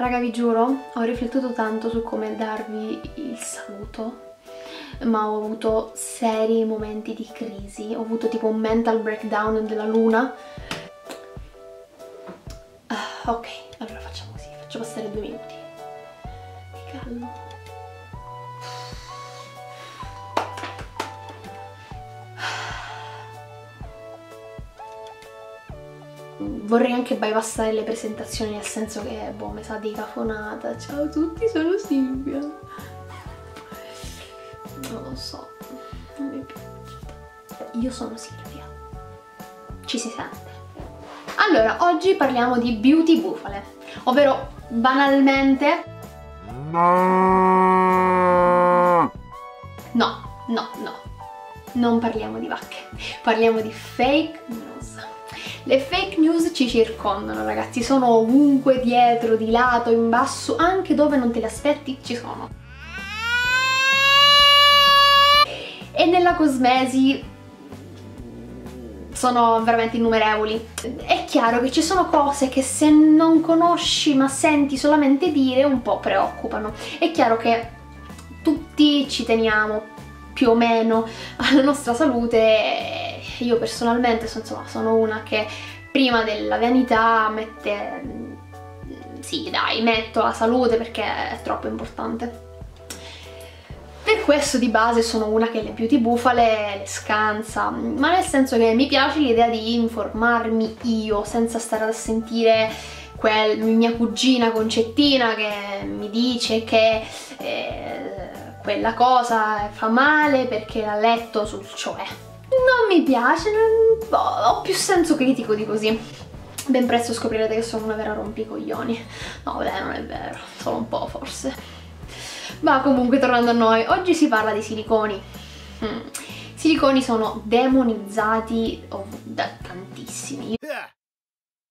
Raga vi giuro, ho riflettuto tanto su come darvi il saluto ma ho avuto seri momenti di crisi, ho avuto tipo un mental breakdown della luna. Uh, ok, allora facciamo così, faccio passare due minuti. Mi calmo. Vorrei anche bypassare le presentazioni nel senso che, boh, mi sa di cafonata. Ciao a tutti, sono Silvia. Non lo so, non mi piace. Io sono Silvia. Ci si sente. Allora, oggi parliamo di beauty bufale, ovvero banalmente... No, no, no. Non parliamo di vacche, parliamo di fake news. Le fake news ci circondano ragazzi, sono ovunque, dietro, di lato, in basso, anche dove non te le aspetti ci sono. E nella cosmesi sono veramente innumerevoli. È chiaro che ci sono cose che se non conosci ma senti solamente dire un po' preoccupano. È chiaro che tutti ci teniamo più o meno alla nostra salute io personalmente insomma, sono una che prima della vanità mette, mm, sì dai, metto la salute perché è troppo importante. Per questo di base sono una che le beauty bufale le scansa, ma nel senso che mi piace l'idea di informarmi io senza stare a sentire quel, mia cugina concettina che mi dice che eh, quella cosa fa male perché l'ha letto sul cioè non mi piace, non... ho più senso critico di così. Ben presto scoprirete che sono una vera rompicoglioni. No, beh, non è vero, solo un po' forse. Ma comunque, tornando a noi, oggi si parla di siliconi. Mm. Siliconi sono demonizzati oh, da tantissimi.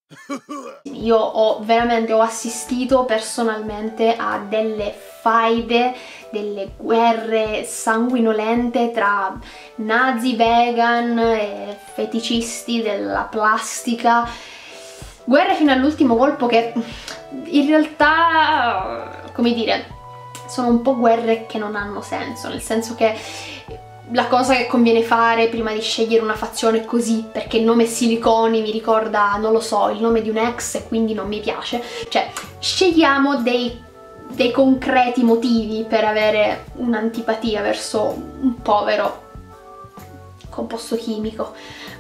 Io ho veramente ho assistito personalmente a delle faide, delle guerre sanguinolente tra nazi vegan e feticisti della plastica. Guerre fino all'ultimo colpo che in realtà, come dire, sono un po' guerre che non hanno senso, nel senso che la cosa che conviene fare prima di scegliere una fazione così, perché il nome Siliconi mi ricorda, non lo so, il nome di un ex e quindi non mi piace, cioè scegliamo dei, dei concreti motivi per avere un'antipatia verso un povero composto chimico,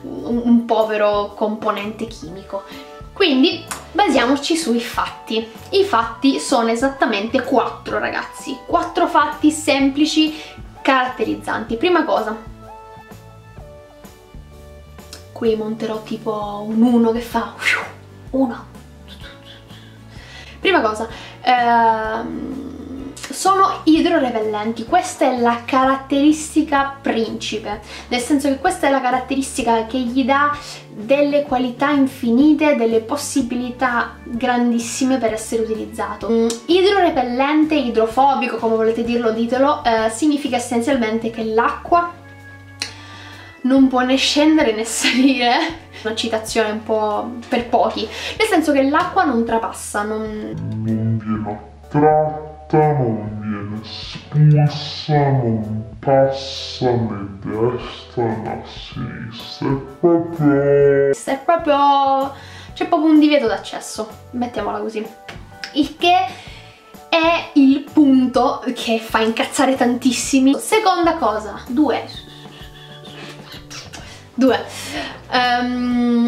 un, un povero componente chimico. Quindi basiamoci sui fatti. I fatti sono esattamente quattro ragazzi, quattro fatti semplici caratterizzanti. Prima cosa, qui monterò tipo un 1 che fa 1. Prima cosa, ehm, sono idrorepellenti, questa è la caratteristica principe, nel senso che questa è la caratteristica che gli dà delle qualità infinite, delle possibilità grandissime per essere utilizzato. Mm, idrorepellente, idrofobico, come volete dirlo ditelo, eh, significa essenzialmente che l'acqua non può né scendere né salire. Una citazione un po' per pochi. Nel senso che l'acqua non trapassa non, non viene attratta non viene espulsa non passa né destra né sinistra. È proprio è proprio c'è proprio un divieto d'accesso. Mettiamola così. Il che è il punto che fa incazzare tantissimi. Seconda cosa due 2. Um,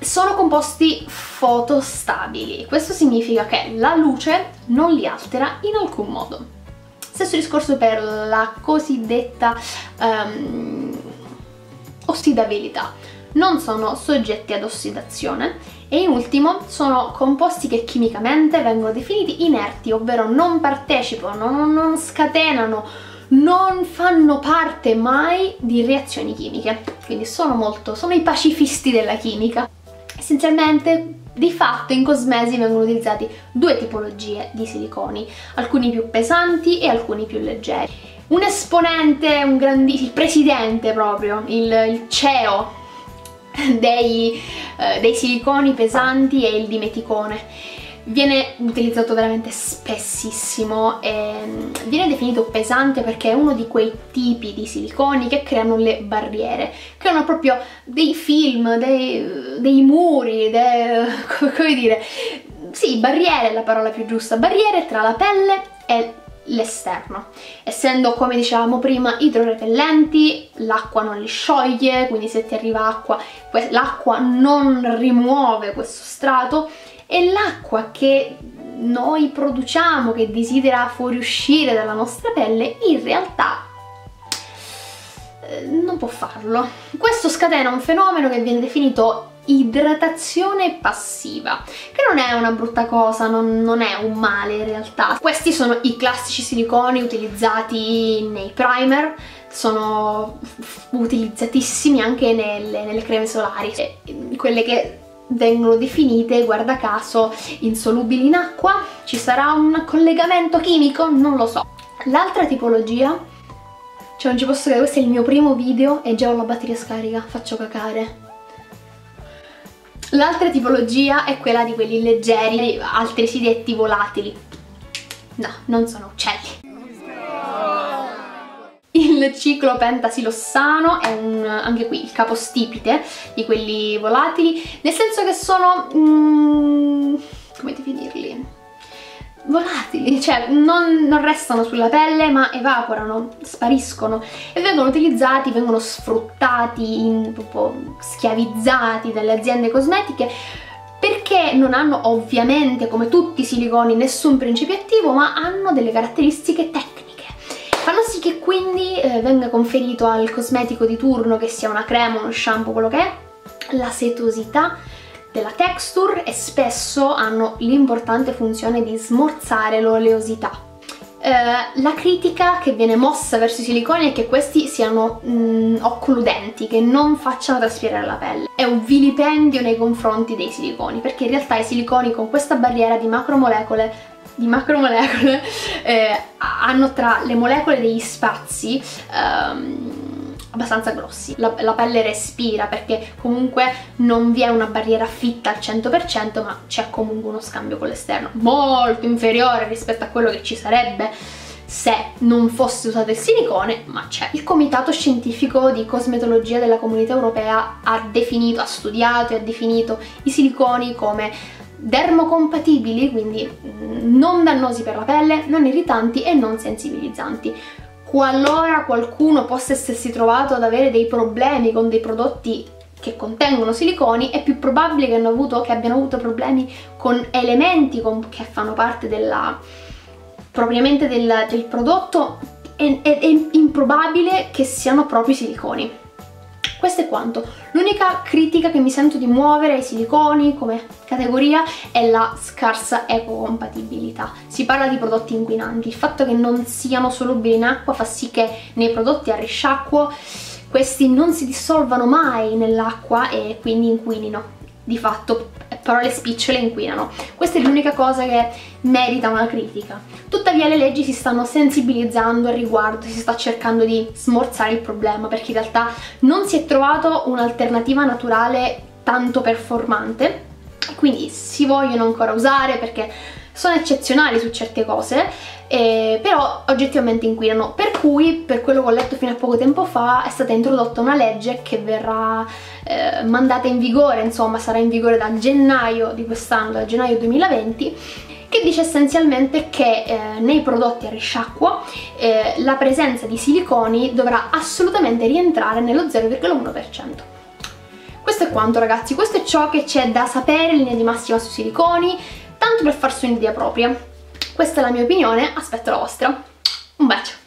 sono composti fotostabili, questo significa che la luce non li altera in alcun modo. Stesso discorso per la cosiddetta um, ossidabilità, non sono soggetti ad ossidazione e in ultimo sono composti che chimicamente vengono definiti inerti, ovvero non partecipano, non, non scatenano non fanno parte mai di reazioni chimiche, quindi sono molto, sono i pacifisti della chimica. Essenzialmente di fatto in cosmesi vengono utilizzati due tipologie di siliconi, alcuni più pesanti e alcuni più leggeri. Un esponente, un grandi, il presidente proprio, il, il CEO dei, eh, dei siliconi pesanti è il dimeticone viene utilizzato veramente spessissimo e mm, viene definito pesante perché è uno di quei tipi di siliconi che creano le barriere, creano proprio dei film, dei, dei muri, dei, come dire, sì, barriere è la parola più giusta, barriere tra la pelle e l'esterno. Essendo, come dicevamo prima, idrorepellenti, l'acqua non li scioglie, quindi se ti arriva acqua, l'acqua non rimuove questo strato e l'acqua che noi produciamo, che desidera fuoriuscire dalla nostra pelle, in realtà eh, non può farlo. Questo scatena un fenomeno che viene definito idratazione passiva, che non è una brutta cosa, non, non, è un male in realtà. Questi sono i classici siliconi utilizzati nei primer, sono utilizzatissimi anche nelle, nelle creme solari, quelle che vengono definite, guarda caso, insolubili in acqua, ci sarà un collegamento chimico? Non lo so. L'altra tipologia, cioè non ci posso credere, questo è il mio primo video e già ho la batteria scarica, faccio cacare. L'altra tipologia è quella di quelli leggeri, altri detti volatili. No, non sono uccelli. Il ciclo pentasilossano è un, anche qui il capostipite di quelli volatili, nel senso che sono... Mm, come definirli? volatili, cioè non, non, restano sulla pelle ma evaporano, spariscono e vengono utilizzati, vengono sfruttati, in, proprio schiavizzati dalle aziende cosmetiche perché non hanno ovviamente come tutti i siliconi nessun principio attivo ma hanno delle caratteristiche tecniche che quindi eh, venga conferito al cosmetico di turno che sia una crema, uno shampoo, quello che è la setosità della texture e spesso hanno l'importante funzione di smorzare l'oleosità. Uh, la critica che viene mossa verso i siliconi è che questi siano mm, occludenti, che non facciano traspirare la pelle. È un vilipendio nei confronti dei siliconi, perché in realtà i siliconi con questa barriera di macromolecole di macromolecole eh, hanno tra le molecole degli spazi um, abbastanza grossi. La, la, pelle respira perché comunque non vi è una barriera fitta al 100% ma c'è comunque uno scambio con l'esterno molto inferiore rispetto a quello che ci sarebbe se non fosse usato il silicone, ma c'è. Il Comitato Scientifico di Cosmetologia della Comunità Europea ha definito, ha studiato e ha definito i siliconi come dermocompatibili, quindi mm, non dannosi per la pelle, non irritanti e non sensibilizzanti. Qualora qualcuno possa essersi trovato ad avere dei problemi con dei prodotti che contengono siliconi è più probabile che, avuto, che abbiano avuto problemi con elementi con, che fanno parte della, propriamente del, del prodotto è, è, è improbabile che siano proprio siliconi questo è quanto. L'unica critica che mi sento di muovere ai siliconi come categoria è la scarsa ecocompatibilità. Si parla di prodotti inquinanti, il fatto che non siano solubili in acqua fa sì che nei prodotti a risciacquo questi non si dissolvano mai nell'acqua e quindi inquinino di fatto parole spicciole inquinano. Questa è l'unica cosa che merita una critica. Tuttavia le leggi si stanno sensibilizzando al riguardo, si sta cercando di smorzare il problema perché in realtà non si è trovato un'alternativa naturale tanto performante. Quindi si vogliono ancora usare perché sono eccezionali su certe cose eh, però oggettivamente inquinano. Per cui per quello che ho letto fino a poco tempo fa è stata introdotta una legge che verrà eh, mandata in vigore insomma sarà in vigore da gennaio di quest'anno da gennaio 2020 che dice essenzialmente che eh, nei prodotti a risciacquo eh, la presenza di siliconi dovrà assolutamente rientrare nello 0,1%. Questo è quanto ragazzi, questo è ciò che c'è da sapere in linea di massima sui siliconi, tanto per farsi un'idea propria. Questa è la mia opinione, aspetto la vostra. Un bacio!